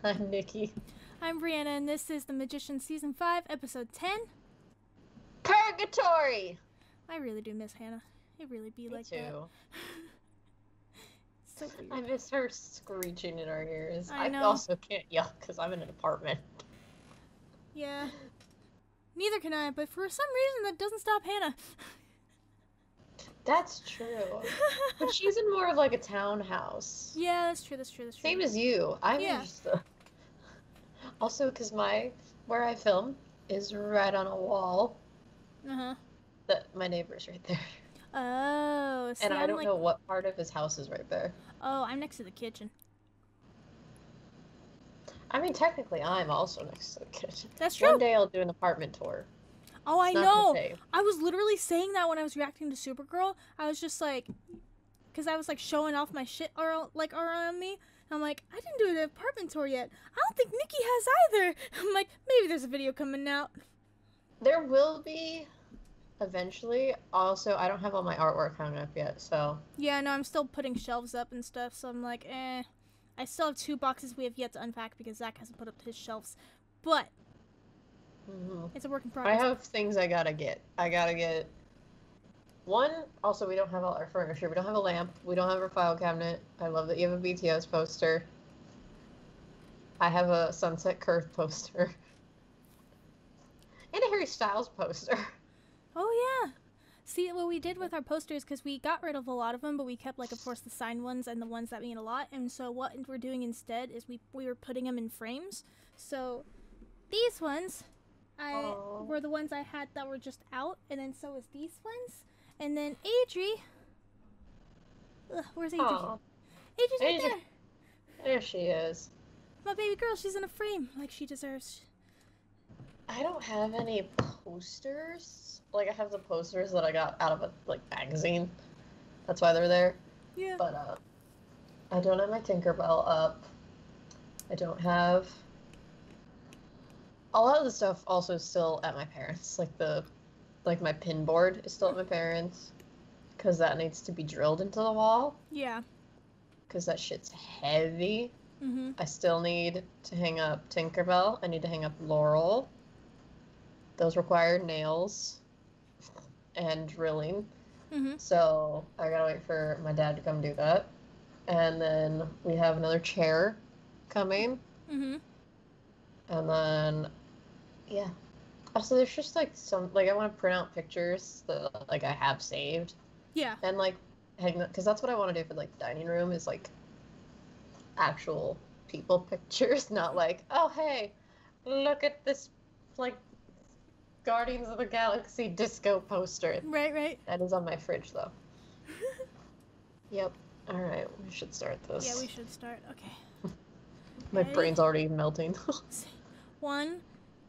I'm Nikki. I'm Brianna, and this is The Magician Season 5, Episode 10. Purgatory! I really do miss Hannah. It really be Me like too. that. So weird. I miss her screeching in our ears. I I, also can't yell because I'm in an apartment. Yeah. Neither can I, but for some reason that doesn't stop Hannah. That's true. but she's in more of like a townhouse. yeah, that's true, that's true, that's true. Same as you. I'm Yeah. just uh, also because my where I film is right on a wall. Uh-huh. That my neighbor's right there, Oh, see, and I I'm don't like, know what part of his house is right there. oh, I'm next to the kitchen. I mean, technically, I'm also next to the kitchen. That's true. One day I'll do an apartment tour. Oh, I know. I was literally saying that when I was reacting to Supergirl. I was just like, because I was like showing off my shit ar- like around me. I'm like, I didn't do an apartment tour yet. I don't think Nikki has either. I'm like, maybe there's a video coming out. There will be eventually. Also, I don't have all my artwork hung up yet, so Yeah, no, I'm still putting shelves up and stuff. So I'm like, eh. I still have two boxes we have yet to unpack because Zach hasn't put up his shelves. But it's a work in I have things I gotta get. I gotta get one. Also, we don't have all our furniture. We don't have a lamp. We don't have our file cabinet. I love that you have a BTS poster. I have a Sunset Curve poster. And a Harry Styles poster. Oh yeah. See what we did with our posters because we got rid of a lot of them, but we kept like, of course, the signed ones and the ones that mean a lot. And so what we're doing instead is we we were putting them in frames. So these ones, I were the ones I had that were just out, and then so was these ones. And then Adri. Ugh, where's Adri? Aw, Adri's right Adri- there. there she is. My baby girl. She's in a frame like she deserves. I don't have any posters. Like I have the posters that I got out of a like magazine. That's why they're there. Yeah. But uh, I don't have my Tinkerbell up. I don't have. A lot of the stuff also is still at my parents. Like the, like my pin board is still at my parents, because that needs to be drilled into the wall. Yeah. Because that shit's heavy. Mhm. I still need to hang up Tinkerbell. I need to hang up Laurel. Those require nails and drilling. Mhm. So I gotta wait for my dad to come do that. And then we have another chair coming. Mhm. And then, yeah. Also, there's just like some, like, I want to print out pictures that, like, I have saved. Yeah. And, like, hang because that's what I want to do for, like, the dining room is, like, actual people pictures, not like, oh, hey, look at this, like, Guardians of the Galaxy disco poster. Right. Right. That is on my fridge, though. Yep. All right, we should start this. Yeah. We should start. Okay. My Ready? brain's already melting. One,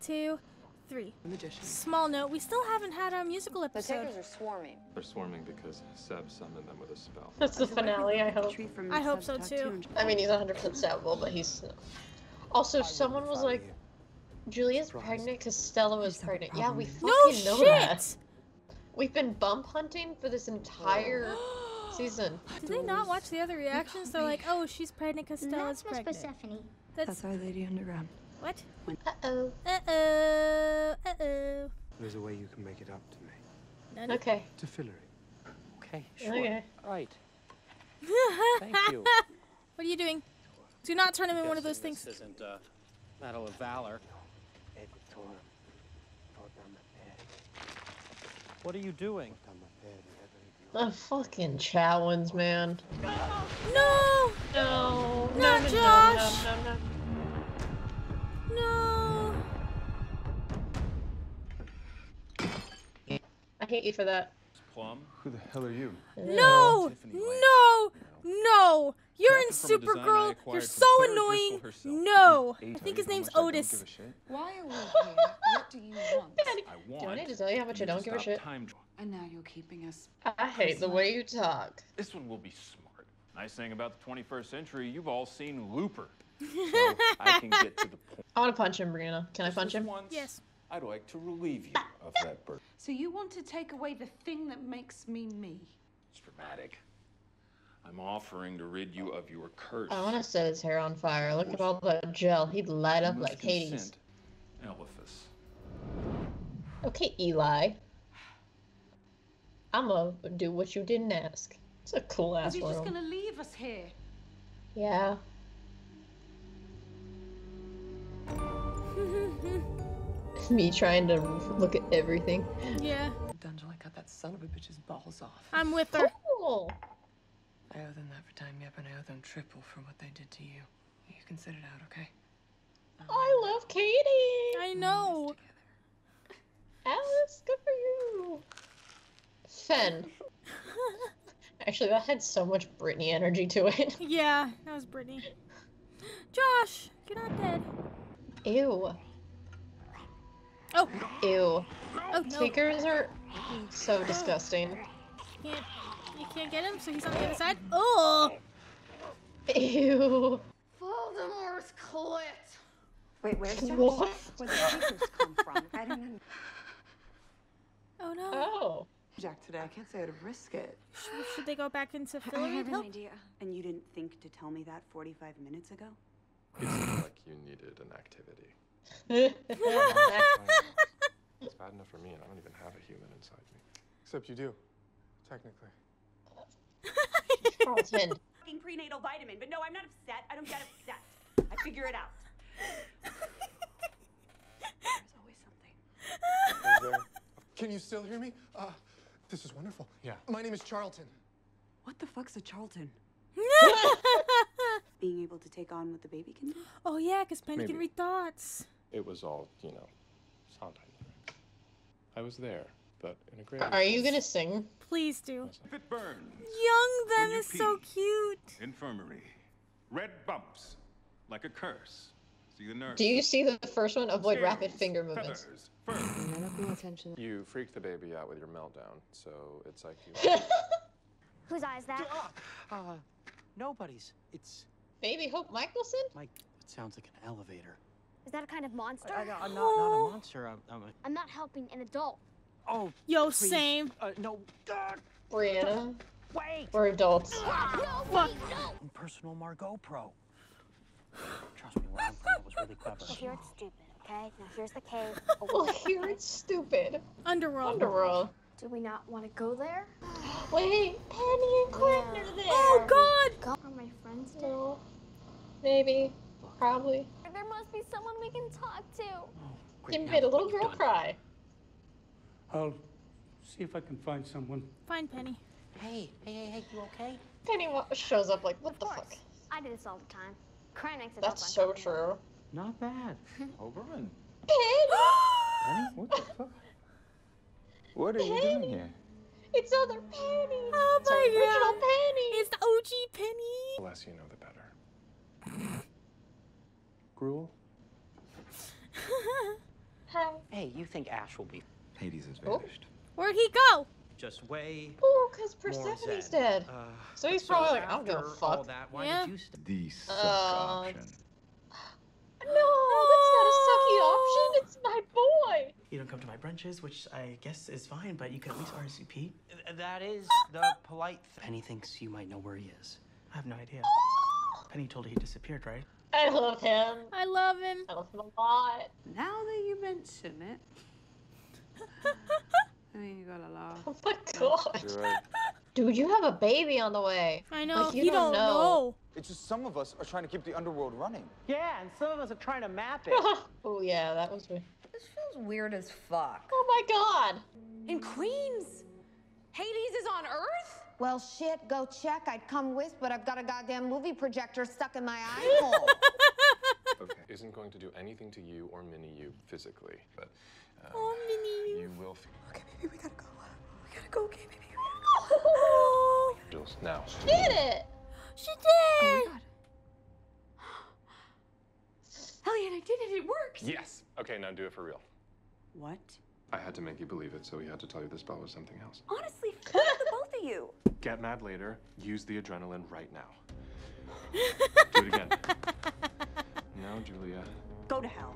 two, three. Magician. Small note: We still haven't had our musical episode. The episode. takers are swarming. They're swarming because Seb summoned them with a spell. That's the finale, I hope. I hope so, too. I mean, he's 100% stabbable, but he's. Also, someone was like, Julia's pregnant because Stella was pregnant. Yeah, we fucking No know shit. that. We've been bump hunting for this entire season. Did they not watch the other reactions? They're like, "Oh, she's pregnant because Stella's That's Miss pregnant." Persephone. That's That's Our Lady Underground. What? Uh oh. Uh oh. Uh oh. There's a way you can make it up to me. None. Okay. To Fillory. Okay, sure. Okay. Right. Thank you. what are you doing? Do not turn him in one of those Guessing things. This isn't a battle of valor. Ed Tora. Thought down my bed. What are you doing? Down my bed and everything. The fucking Chatwins, man. No. No. Not no, no, Josh. No, no, no, No. I hate you for that. Plum? Who the hell are you? No. Tiffany No. No. You're in Captured from a design I Supergirl. You're so annoying. No. I think his name's much I don't Otis. give a shit. Why are we here? What do you want? Daddy, I do want. I need to tell you how much I don't give a stop shit? Time tra- And now you're keeping us. I hate the way you talk. this one will be smart. Nice thing about the 21st century, you've all seen Looper. So I can get to the point. I want to punch him, Brianna. Can I punch him? Once, Yes. I'd like to relieve you ah, of ah. that burden. So you want to take away the thing that makes me me? It's dramatic. I'm offering to rid you of your curse. I want to set his hair on fire. Look at all that gel. He'd light up like Hades. consent, Eliphas. Okay, Eli. I'm gonna do what you didn't ask. It's a cool ass Is he just gonna leave us here? Yeah. Me trying to look at everything. yeah, Dungeon, I cut that son of a bitch's balls off. I'm with her. Cool. I owe them that for tying me up, and I owe them triple for what they did to you. You can sit it out, okay? I love Kady. I know. Alice, good for you. Fen. Actually, that had so much Britney energy to it. Yeah, that was Brittany. Josh, you're not dead. Ew. Oh, Ew. oh no. Takers are so disgusting. Can't, you can't get him, so he's on the other side. Oh, Ew. Voldemort's clit. Wait, where's Josh? What? Where the papers come from? I don't know. oh no. Oh. Jack, today I can't say I'd risk it. Should, should they go back into I Fillory have an Hill? idea. And you didn't think to tell me that 45 minutes ago? It seemed like you needed an activity. It's bad enough for me, and I don't even have a human inside me. Except you do, technically. Carlton. Fucking prenatal vitamin, but no, I'm not upset. I don't get upset. I figure it out. There's always something. Is there- Can you still hear me? Uh, this is wonderful. Yeah. My name is Charlton. What the fuck's a Charlton? Being able to take on what the baby can do? oh yeah, because Penny can read thoughts. It was all, you know, Sondheim. I was there, but in a great. Are you gonna sing? Please do. If it burns, Young them you is so cute. infirmary. Red bumps, like a curse. See the nurse. Do you see the first one? Avoid rapid finger movements. feathers, fur. I'm not paying attention. You freaked the baby out with your meltdown, so it's like you. Whose eye is that? Uh, nobody's. It's Baby Hope Michelson? Mike, it sounds like an elevator. Is that a kind of monster? I, am not not a monster. I'm, I'm a. I'm not helping an adult. Oh, Yo, please. same. Uh, no. Uh, Brianna? wait. We're adults. No, wait, no! Personal Margo Pro. Trust me, where I'm from, it was really clever. Well, here it's stupid, okay? Now here's the cave. Well, here it's stupid. Underworld. Underworld. Do we not want to go there? Wait, Penny and Quentin are there. Oh God. Are my friends dead? No. Maybe. Probably. There must be someone we can talk to. Oh, great, You made a little girl done. cry. I'll see if I can find someone. Find Penny. Hey, hey, hey, hey, you okay? Penny shows up like, what Of the course. fuck? I do this all the time. Crying makes it That's so fun. true. Not bad. Hoberman. Penny! Penny, what the fuck? What are you doing here? It's other Penny! Oh It's our my original Penny! It's the OG Penny. The less you know, the better. Gruel? Hi. Hey, you think Ash will be Hades has Oh. vanished. Where'd he go? just way Oh, because Persephone's dead. Uh, So he's probably like, I don't give a fuck. that, why Yeah. did you st- The suck Uh, option. No, that's not a sucky option. It's my boy. You don't come to my brunches, which I guess is fine, but you can at least RSVP. That is the polite thing. Penny thinks you might know where he is. I have no idea. Penny told you he disappeared, right? I love him. I love him. I love him a lot. Now that you mention it. I mean, you gotta laugh. Oh my god. Right. Dude, you have a baby on the way. I know. Like, you he don't don't know. know. It's just some of us are trying to keep the underworld running. Yeah, and some of us are trying to map it. oh yeah, that was me. This feels weird as fuck. Oh my god. In Queens? Hades is on Earth? Well, shit, go check. I'd come with, but I've got a goddamn movie projector stuck in my eye hole. Okay. Isn't going to do anything to you or mini you physically, but um, Oh, Minnie. you will feel Okay, baby, we gotta go. We gotta go, okay, baby. We gotta Oh, angels now. She did it. she Oh did. my god. Eliot, I did it. It worked. Yes. Okay, now do it for real. what? I had to make you believe it, so we had to tell you the spell was something else. Honestly, fuck the both of you. Get mad later. Use the adrenaline right now. do it again. No, Julia. Go to hell.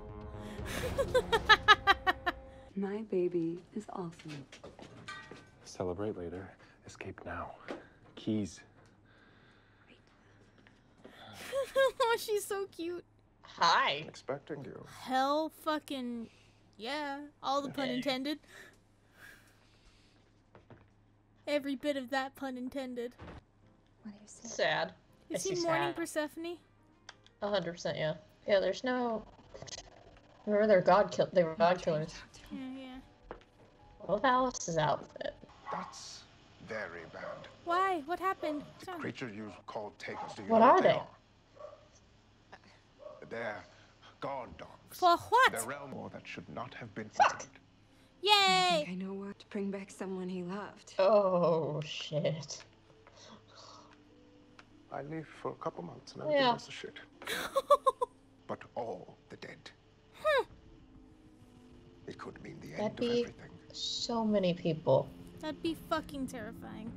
My baby is awesome. Celebrate later. Escape now. Keys. Oh, she's so cute. Hi. I'm Expecting you. Hell fucking yeah. All the pun intended. Every bit of that pun intended. What are you seeing? Sad. I Is see he mourning sad. Persephone? A hundred percent, yeah. Yeah, there's no. Remember, they're god kill. They were god killers. Yeah, yeah. What with Alice's outfit? That's very bad. Why? What happened? Sorry. Creatures you call takers. Do you What know are what they they? are? They're guard dogs. For what? Their realm or that should not have been entered. Yay! I I know what to bring back someone he loved. Oh shit. I leave for a couple months and everything Yeah. goes to shit. but all the dead. Hmm. It could mean the That'd end of everything. so many people. That'd be fucking terrifying.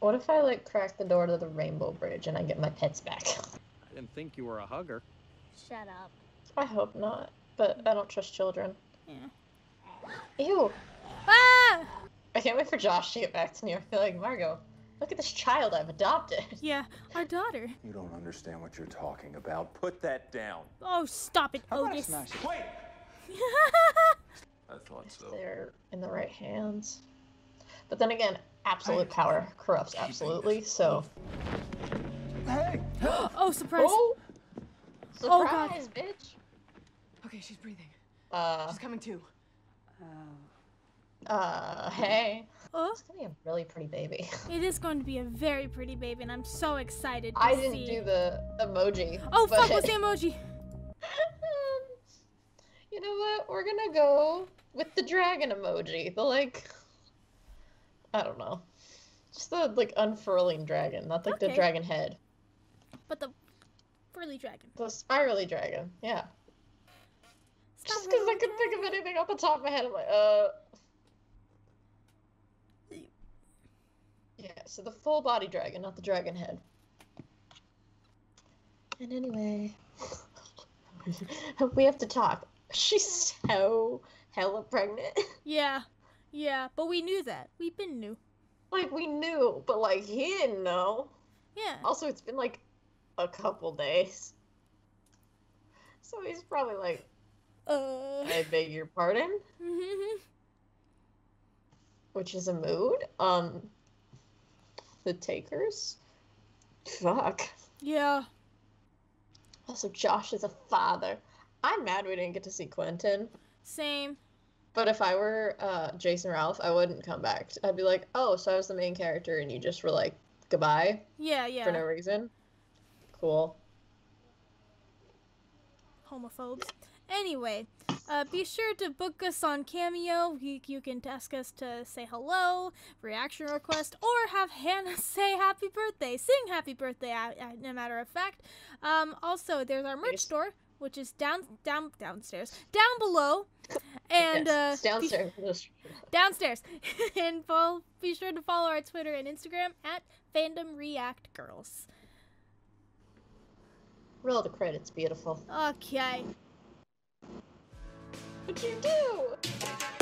What if I like crack the door to the Rainbow Bridge and I get my pets back? I didn't think you were a hugger. Shut up. I hope not, but I don't trust children. Yeah. Ew. Ah! I can't wait for Josh to get back to me. I feel like Margo. Look at this child I've adopted. Yeah, our daughter. You don't understand what you're talking about. Put that down. Oh, stop it, How about I Otis. smash it? Wait! I thought so. They're in the right hands. But then again, absolute power corrupts absolutely, so. Hey! oh, surprise. Oh! Oh, God. Surprise, bitch! Okay, she's breathing. Uh, She's coming too. uh, hey. Oh, It's gonna be a really pretty baby. it is going to be a very pretty baby, and I'm so excited to I didn't see. do the emoji. Oh fuck! but- What's the emoji? You know what? We're gonna go with the dragon emoji. The like, I don't know, just the like unfurling dragon, not like the dragon head. But the furry dragon. The spirally dragon. Yeah. Just because I couldn't think of anything off the top of my head, I'm like, uh. Yeah, so the full body dragon, not the dragon head. And anyway, we have to talk. She's so hella pregnant. Yeah, yeah, but we knew that. We've been new. like, we knew, but like, he didn't know. Yeah. Also, it's been like a couple days. So he's probably like, Uh. I beg your pardon? Which is a mood. Um, the takers. Fuck. yeah. Also, Josh is a father. I'm mad we didn't get to see Quentin. Same. But if I were uh, Jason Ralph, I wouldn't come back. I'd be like, oh, so I was the main character and you just were like, goodbye Yeah, yeah. for no reason. Cool. Homophobes. Anyway, uh, be sure to book us on Cameo. You, you can ask us to say hello, reaction request, or have Hannah say happy birthday. Sing happy birthday, uh, uh, no matter of fact. Um, also, there's our merch store, which is down, down, downstairs, down below, and Yes, uh, downstairs. Downstairs. and follow, be sure to follow our Twitter and Instagram at Fandom React Girls. Roll the credits, beautiful. Okay. What'd you do?